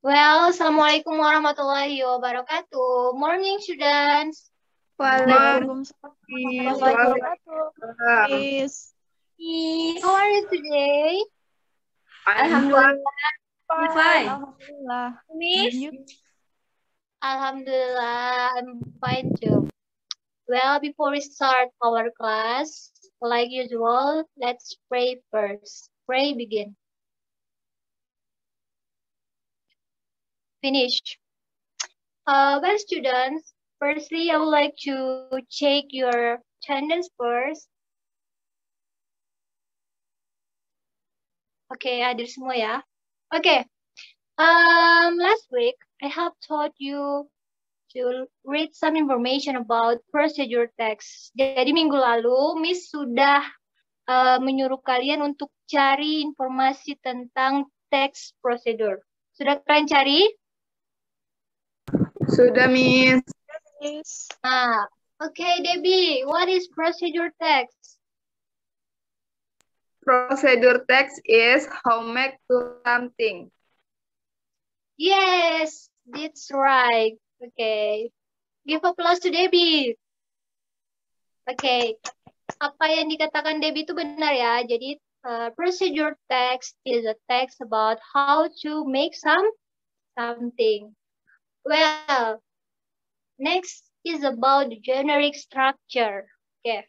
Well, Assalamualaikum warahmatullahi wabarakatuh. Morning, students. Waalaikumsalam. Miss. How are you today? Alhamdulillah. Fine. Alhamdulillah. Miss? Alhamdulillah, I'm fine too. Well, before we start our class, like usual, let's pray first. Pray begin. Finish. Uh, well, students, firstly, I would like to check your attendance first. Oke, hadir semua ya. Oke, um, last week I have taught you to read some information about procedure text. Jadi minggu lalu Miss sudah uh, menyuruh kalian untuk cari informasi tentang text procedure. Sudah kalian cari? Sudah, Miss. Miss. Ah, okay, Debbie, what is procedure text? Procedure text is how make do something. Yes, that's right. Okay. Give applause to Debbie. Oke. Okay. Apa yang dikatakan Debbie itu benar ya. Jadi uh, procedure text is a text about how to make some something. Well, next is about the generic structure. Oke. Okay.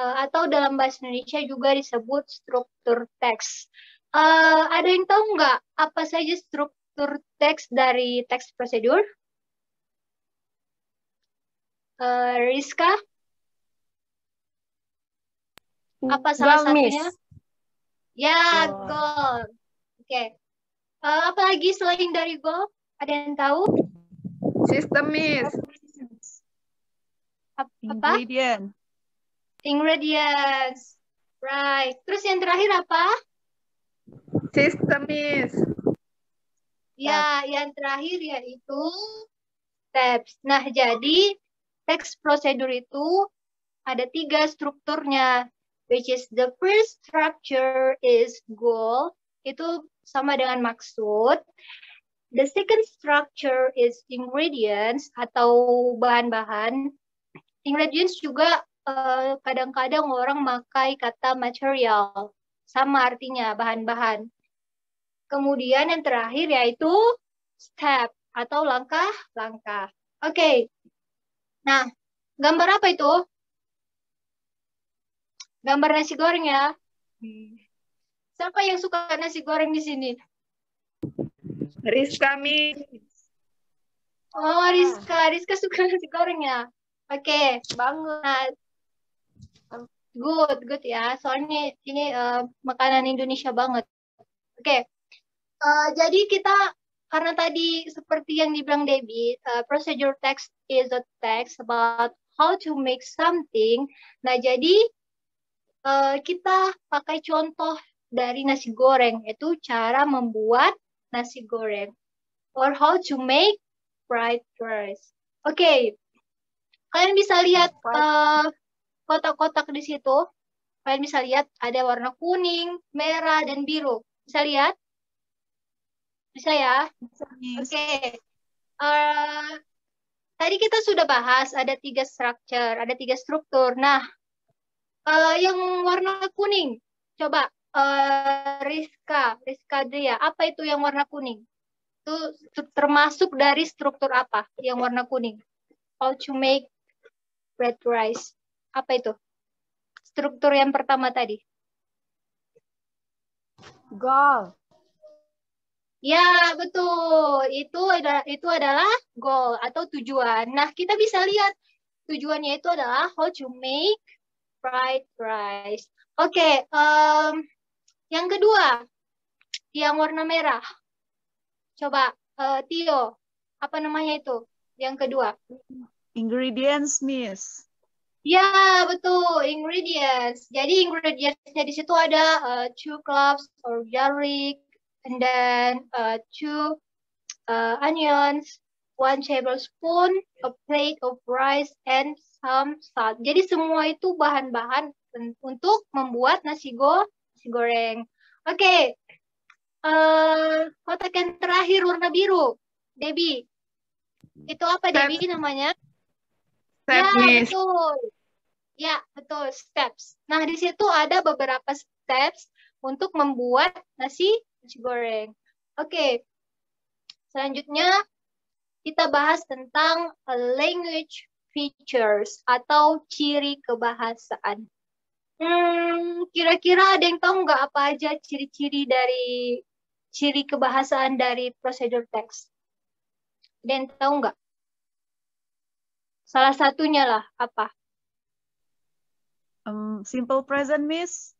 Uh, atau dalam bahasa Indonesia juga disebut struktur teks. Uh, ada yang tahu nggak apa saja struktur teks dari teks prosedur? Uh, Rizka? Apa salah Goal, satunya? Miss. Ya, Goal. goal. Oke. Okay. Uh, apa lagi selain dari goal? Ada yang tahu? System, Miss. Ap- Apa? Ingredient. Ingredients. Right. Terus yang terakhir apa? System, Miss. Ya, yang terakhir yaitu steps. Nah, jadi teks prosedur itu ada tiga strukturnya, which is the first structure is goal, itu sama dengan maksud. The second structure is ingredients atau bahan-bahan. Ingredients juga eh, kadang-kadang orang makai kata material, sama artinya bahan-bahan. Kemudian yang terakhir yaitu step atau langkah-langkah. Oke. Nah, gambar apa itu? Gambar nasi goreng ya. Siapa yang suka nasi goreng di sini? Rizka, Miss. Oh, Rizka. Rizka suka nasi goreng ya. Oke. Banget. Nah, good, good ya. Soalnya ini eh, makanan Indonesia banget. Oke. Eh, jadi kita karena tadi seperti yang dibilang Debbie, eh, procedure text is a text about how to make something. Nah, jadi eh, kita pakai contoh dari nasi goreng, itu cara membuat nasi goreng or how to make fried rice. Oke. Kalian bisa lihat eh, kotak-kotak di situ. Kalian bisa lihat ada warna kuning, merah, dan biru. Bisa lihat? Bisa ya? Oke. Eh, tadi kita sudah bahas ada tiga structure, ada tiga struktur. Nah, eh, yang warna kuning, coba eh, Rizka, Rizka Dria, apa itu yang warna kuning? Itu termasuk dari struktur apa yang warna kuning? How to make red rice. Apa itu? Struktur yang pertama tadi. Goal. Ya, betul. Itu adalah itu adalah goal atau tujuan. Nah, kita bisa lihat tujuannya itu adalah how to make fried rice. Oke, em, yang kedua, yang warna merah. Coba, eh, Tio, apa namanya itu? Yang kedua. Ingredients, Miss. Ya, betul. Ingredients. Jadi ingredientsnya di situ ada uh, two cloves or garlic, and then uh, two uh, onions, one tablespoon, a plate of rice, and some salt. Jadi semua itu bahan-bahan untuk membuat nasi go nasi goreng. Oke. eh kotak yang terakhir warna biru. Debbie. Itu apa Steps. Debbie namanya? Step, ya, Miss. betul. Ya, betul, steps. Nah, di situ ada beberapa steps untuk membuat nasi nasi goreng. Oke. Selanjutnya kita bahas tentang uh, language features atau ciri kebahasaan. Hmm, kira-kira ada yang tahu nggak apa aja ciri-ciri dari ciri kebahasaan dari procedure text? Ada yang tahu nggak? Salah satunya lah apa? Um, simple present, Miss.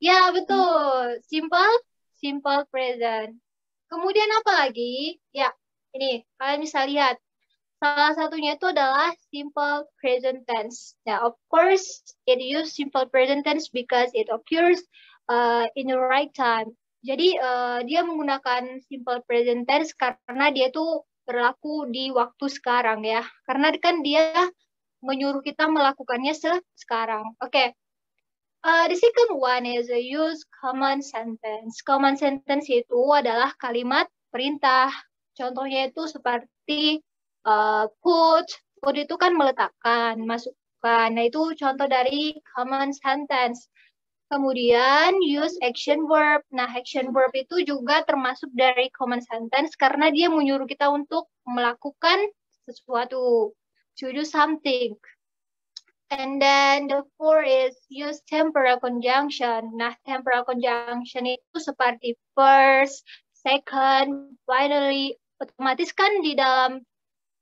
Ya, betul. Simple, simple present. Kemudian apa lagi? Ya, ini kalian bisa lihat. Salah satunya itu adalah simple present tense. Ya, of course, it use simple present tense because it occurs uh, in the right time. Jadi uh, dia menggunakan simple present tense karena dia tuh berlaku di waktu sekarang ya. Karena kan dia menyuruh kita melakukannya se sekarang. Oke. Okay. Uh, the second one is a use command sentence. Command sentence itu adalah kalimat perintah. Contohnya itu seperti uh, put. Put itu kan meletakkan, masukkan. Nah, itu contoh dari command sentence. Kemudian use action verb. Nah, action verb itu juga termasuk dari command sentence karena dia menyuruh kita untuk melakukan sesuatu. To do something. And then the four is use temporal conjunction. Nah, temporal conjunction itu seperti first, second, finally. Otomatis kan di dalam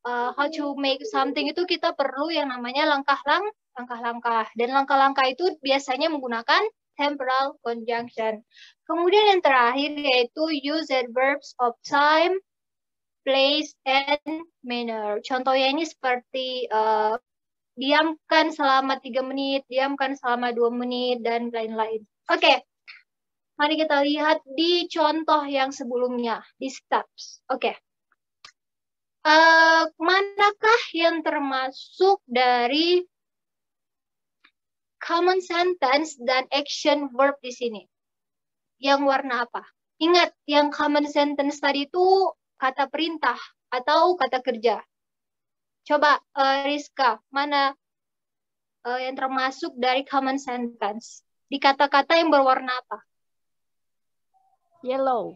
uh, how to make something itu kita perlu yang namanya langkah-lang, langkah-langkah. Dan langkah-langkah itu biasanya menggunakan temporal conjunction. Kemudian yang terakhir yaitu use adverbs of time, place, and manner. Contohnya ini seperti uh, diamkan selama tiga menit, diamkan selama dua menit, dan lain-lain. Oke, okay. mari kita lihat di contoh yang sebelumnya, di steps. Oke. Okay. Uh, manakah yang termasuk dari common sentence dan action verb di sini? Yang warna apa? Ingat, yang common sentence tadi itu kata perintah atau kata kerja. Coba uh, Rizka, mana uh, yang termasuk dari common sentence? Di kata-kata yang berwarna apa? Yellow.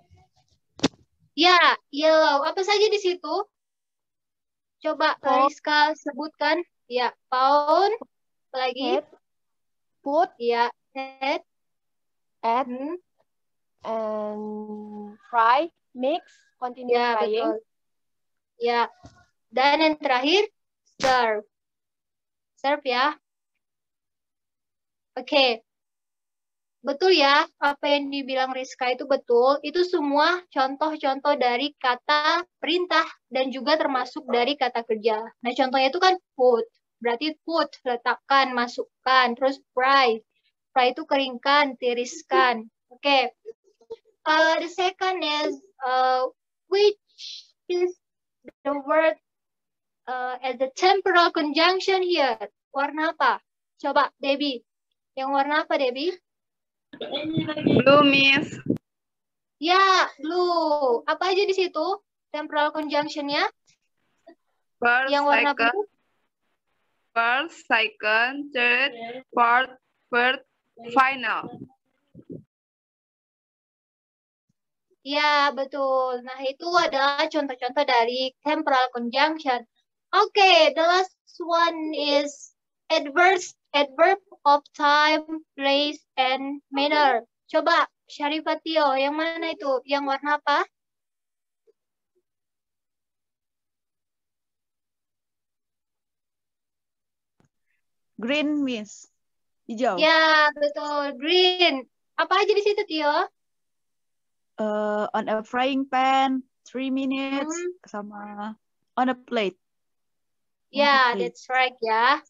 Ya, yellow. Apa saja di situ? Coba Rizka sebutkan. Ya, pound. Lagi. Head. Put. Ya, head. Add. Hmm. And fry. Mix. Continue Ya, frying. betul. Ya. Dan yang terakhir, serve. Serve ya. Oke. Okay. Betul ya, apa yang dibilang Rizka itu betul. Itu semua contoh-contoh dari kata perintah dan juga termasuk dari kata kerja. Nah, contohnya itu kan put. Berarti put, letakkan, masukkan. Terus fry. Fry itu keringkan, tiriskan. Oke. Okay. Uh, the second is uh, which is the word uh, as a temporal conjunction here. Warna apa? Coba, Debbie. Yang warna apa, Debbie? Blue, Miss. Ya, blue. Apa aja di situ? Temporal conjunction-nya? First, Yang warna second, blue? first, second, third, fourth, fourth, final. Ya, betul. Nah, itu adalah contoh-contoh dari temporal conjunction. Oke, okay, the last one is adverbs, adverb of time, place, and manner. Coba, Syarifatio, yang mana itu? Yang warna apa? Green, Miss. Hijau. Ya, betul. Green. Apa aja di situ, Tio? Uh, on a frying pan, three minutes, Hmm. sama on a plate. Ya, Oke. that's right ya.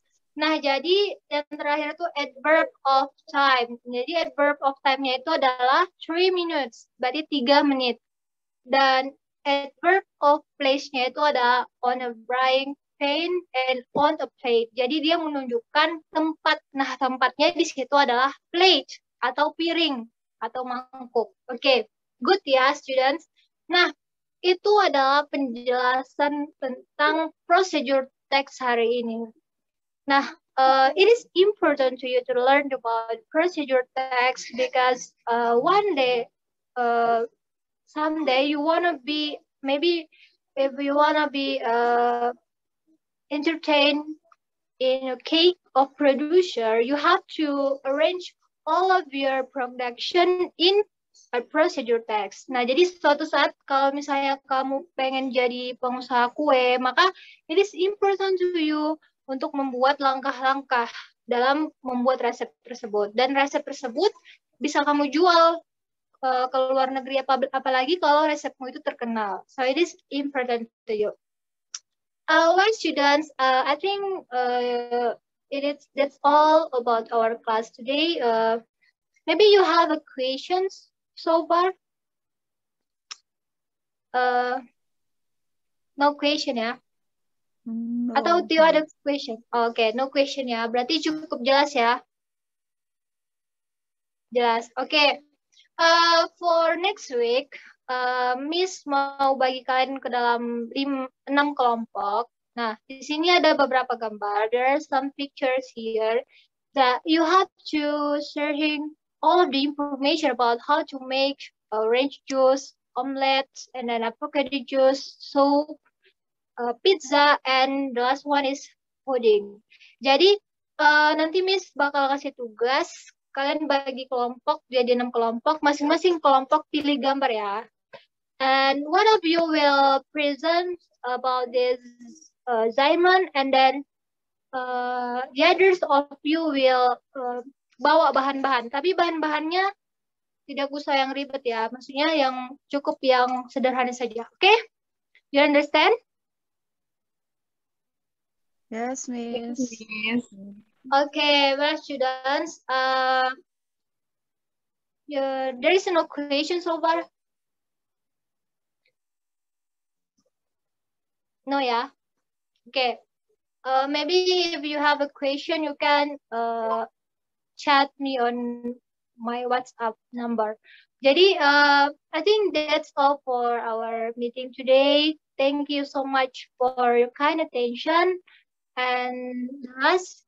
Nah, jadi yang terakhir itu adverb of time. Jadi adverb of time-nya itu adalah three minutes, berarti tiga menit. Dan adverb of place-nya itu ada on a frying pan and on a plate. Jadi dia menunjukkan tempat. Nah, tempatnya di situ adalah plate atau piring atau mangkuk. Oke. Good ya, students. Nah, itu adalah penjelasan tentang procedure text hari ini. Nah, uh, it is important to you to learn about procedure text because uh, one day, uh, someday you wanna be maybe if you wanna be uh, entertained in a cake of producer, you have to arrange all of your production in a procedure text. Nah, jadi suatu saat kalau misalnya kamu pengen jadi pengusaha kue, maka it is important to you untuk membuat langkah-langkah dalam membuat resep tersebut. Dan resep tersebut bisa kamu jual uh, ke luar negeri apa apalagi kalau resepmu itu terkenal. So it is important to you. Uh, well, students, uh, I think uh, it is that's all about our class today. Uh, maybe you have a questions so far. Uh, no question ya? No. Atau do you ada question? Oke, okay, no question ya. Berarti cukup jelas ya. Jelas. Oke. Okay. Uh, for next week, uh, Miss mau bagi kalian ke dalam lim, enam kelompok. Nah, di sini ada beberapa gambar. There are some pictures here that you have to sharing all of the information about how to make orange juice, omelette, and then avocado juice, soup, uh, pizza, and the last one is pudding. Jadi, uh, nanti Miss bakal kasih tugas kalian bagi kelompok jadi enam kelompok masing-masing kelompok pilih gambar ya and one of you will present about this uh, Zaiman and then uh, the others of you will uh, bawa bahan-bahan tapi bahan-bahannya tidak usah yang ribet ya maksudnya yang cukup yang sederhana saja oke okay? you understand yes miss Yes. Okay, well, students, uh, yeah, there is no question so far. No, yeah. Okay. Uh, maybe if you have a question, you can uh, chat me on my WhatsApp number. Jadi, uh, I think that's all for our meeting today. Thank you so much for your kind attention. And last,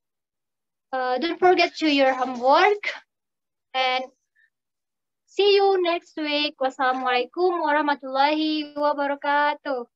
uh, don't forget to your homework and see you next week. Wassalamualaikum warahmatullahi wabarakatuh.